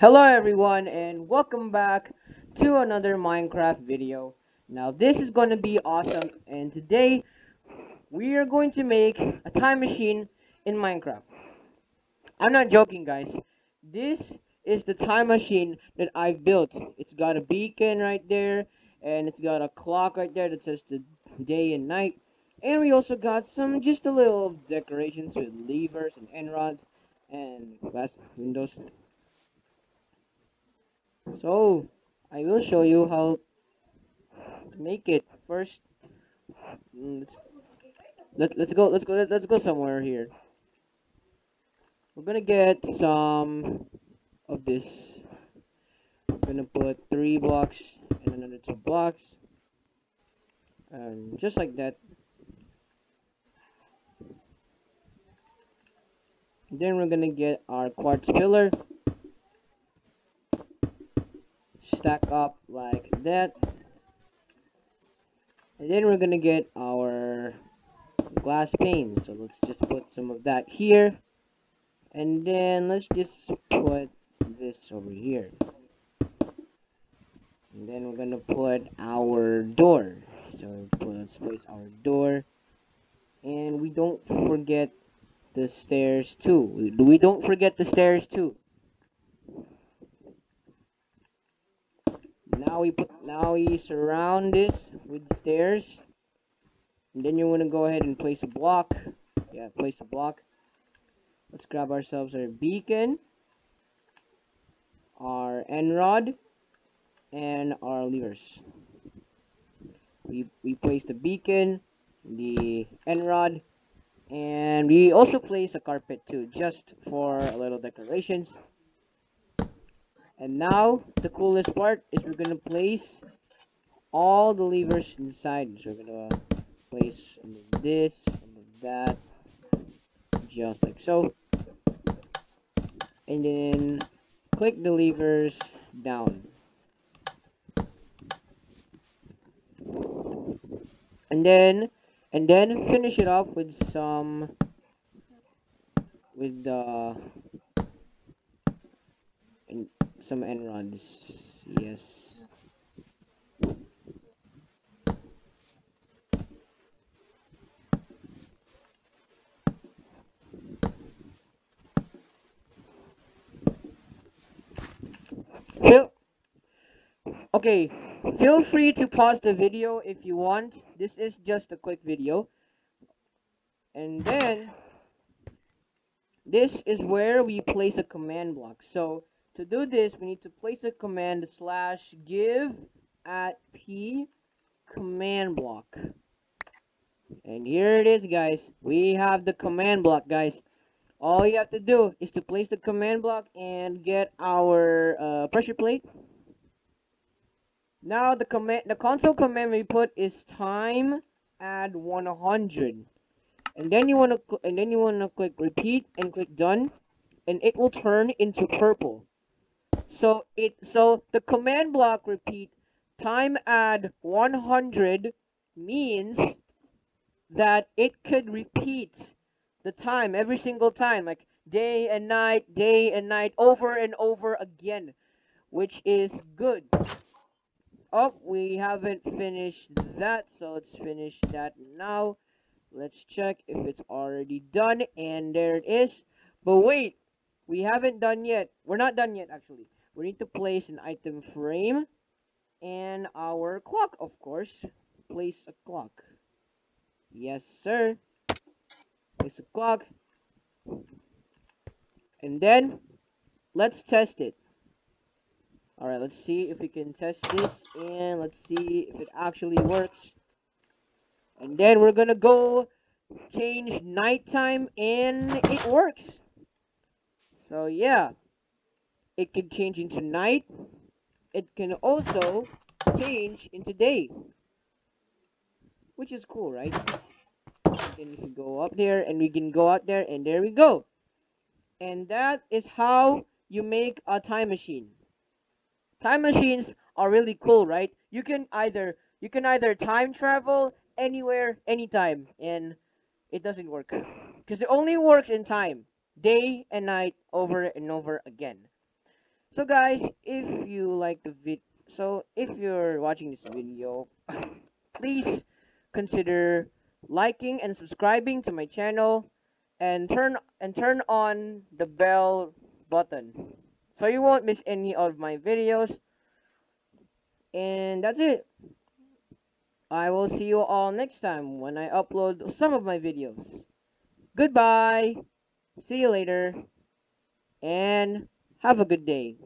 Hello everyone and welcome back to another Minecraft video. Now this is going to be awesome and today we are going to make a time machine in Minecraft. I'm not joking guys. This is the time machine that I've built. It's got a beacon right there and it's got a clock right there that says the day and night. And we also got some just a little decorations with levers and end rods and glass windows so, I will show you how to make it. First, mm, let's let, let's go let's go let's go somewhere here. We're gonna get some of this. We're gonna put three blocks and another two blocks, and just like that. Then we're gonna get our quartz pillar stack up like that. And then we're gonna get our glass pane. So let's just put some of that here. And then let's just put this over here. And then we're gonna put our door. So let's place our door. And we don't forget the stairs too. We don't forget the stairs too now we put now we surround this with stairs. And then you want to go ahead and place a block. Yeah place a block. Let's grab ourselves our beacon our end rod and our levers. We we place the beacon the end rod and we also place a carpet too just for a little decorations and now, the coolest part is we're gonna place all the levers inside. So we're gonna place this, and that, just like so. And then click the levers down. And then, and then finish it off with some, with the, some end rods. Yes. Feel okay, feel free to pause the video if you want. This is just a quick video. And then this is where we place a command block. So to do this, we need to place a command slash give at p command block. And here it is, guys. We have the command block, guys. All you have to do is to place the command block and get our uh, pressure plate. Now the command, the console command we put is time add 100, and then you want to and then you want to click repeat and click done, and it will turn into purple. So it so the command block repeat time add 100 means that it could repeat the time every single time like day and night day and night over and over again which is good. Oh we haven't finished that so let's finish that now. Let's check if it's already done and there it is. But wait we haven't done yet. We're not done yet actually we need to place an item frame and our clock, of course. Place a clock. Yes, sir. Place a clock. And then, let's test it. Alright, let's see if we can test this, and let's see if it actually works. And then we're gonna go change nighttime, and it works. So, yeah. It can change into night. It can also change into day. Which is cool, right? And we can go up there and we can go out there and there we go. And that is how you make a time machine. Time machines are really cool, right? You can either you can either time travel anywhere, anytime, and it doesn't work. Because it only works in time. Day and night over and over again. So guys, if you like the vid, so if you're watching this video, please consider liking and subscribing to my channel and turn and turn on the bell button so you won't miss any of my videos. And that's it. I will see you all next time when I upload some of my videos. Goodbye. See you later. And have a good day